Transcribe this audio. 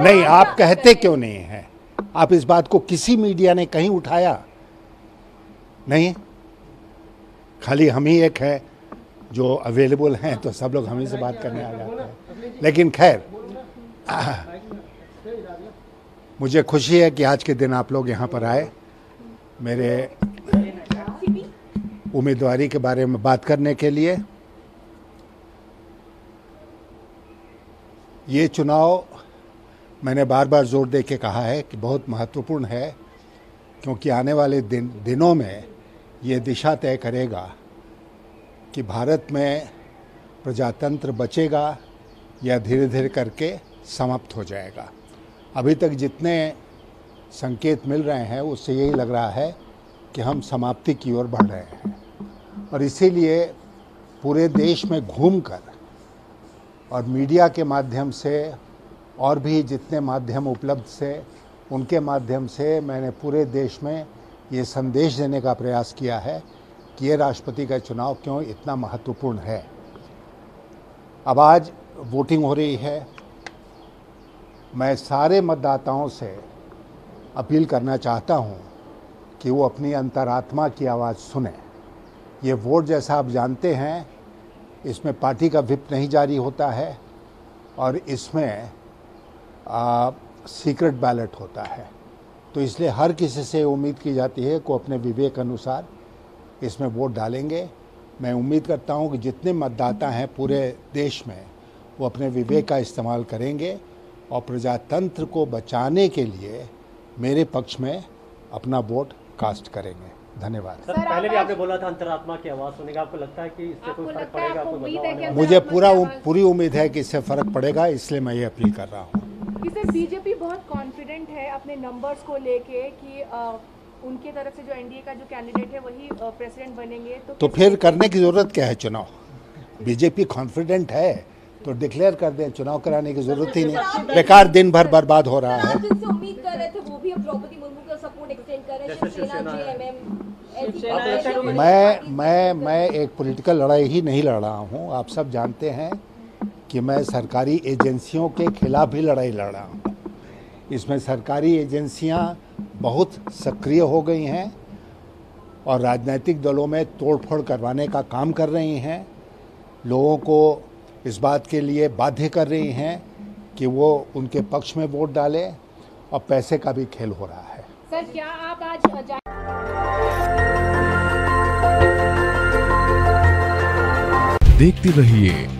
नहीं, आप कहते क्यों नहीं हैं? आप इस बात को किसी मीडिया ने कहीं उठाया? नहीं? खाली हम ही एक है जो अवेलेबल हैं तो सब लोग हम से बात करने आ जाते हैं। लेकिन खैर, मुझे खुशी है कि आज के दिन आप लोग यहाँ पर आए। मेरे उम्मीदवारी के बारे में बात करने के लिए। ये चुनाव मैंने बार बार ज़ोर दे के कहा है कि बहुत महत्वपूर्ण है, क्योंकि आने वाले दिन, दिनों में ये दिशा तय करेगा कि भारत में प्रजातंत्र बचेगा या धीरे धीरे करके समाप्त हो जाएगा। अभी तक जितने संकेत मिल रहे हैं, उससे यही लग रहा है कि हम समाप्ति की ओर बढ़ रहे हैं। और इसीलिए पूरे देश में घूमकर और मीडिया के माध्यम से और भी जितने माध्यम उपलब्ध से, उनके माध्यम से मैंने पूरे देश में ये संदेश देने का प्रयास किया है कि ये राष्ट्रपति का चुनाव क्यों इतना महत्वपूर्ण है। अब आज वोटिंग हो रही है। मैं सारे मतदाताओं से अपील करना चाहता हूँ कि वो अपनी अंतरात्मा की आवाज़ सुने। ये वोट जैसा आप जानते हैं, इसमें पार्टी का विप नहीं जारी होता है और इसमें सीक्रेट बैलेट होता है। तो इसलिए हर किसी से उम्मीद की जाती है को अपने विवेक अनुसार इसमें वोट डालेंगे। मैं उम्मीद करता हूँ कि जितने मतदाता हैं पूरे देश में वो अपने विवेक का इस्तेमाल करेंगे और प्रजातंत्र को बचाने के लिए मेरे पक्ष में अपना वोट कास्ट करेंगे। धन्यवाद। सर पहले भी आपने बोला था अंतरात्मा की आवाज़ सुनने का आपको लगता है कि इससे कोई फ़र्क पड़ेगा मुझे पूरा पूरी उम्मीद है कि इससे फ़र्क पड़ेगा इसलिए मैं ये अपील कर रहा हूँ। सर बीजेपी बहुत कॉन्फिडेंट है अपने नंबर्स को लेके कि उनके तरफ़ से जो एनडीए का जो कैंडिडेट है वही प्रेसिडेंट बनेंगे। तो तो फिर करने की ज़रूरत क्या है चुनाव? बीजेपी कॉन्फिडेंट है तो डिक्लेयर कर दें चुनाव कराने की ज़रूरत ही नहीं। बेकार दिन भर बर्बाद हो रहा है। आप जिनसे उम्मीद कर रहे थे वो भी अब द्रौपदी मुर्मू का सपोर्ट एक्सटेंड कर रहे जैसे शिवसेना शिवसेना। जेएमएम ऐसी शिवसेना ऐसी बड़ी मैं मैं मैं एक पॉलिटिकल लड़ाई ही नहीं लड़ रहा हूँ आप सब जानते हैं। कि मैं सरकारी एजेंसियों के खिलाफ भी लड़ाई लड़ रहा हूँ। इसमें सरकारी एजेंसियाँ बहुत सक्रिय हो गई हैं और राजनीतिक दलों में तोड़फोड़ करवाने का काम कर रही हैं। लोगों को इस बात के लिए बाध्य कर रही हैं कि वो उनके पक्ष में वोट डालें और पैसे का भी खेल हो रहा है। सर क्या आप आज देखते रहिए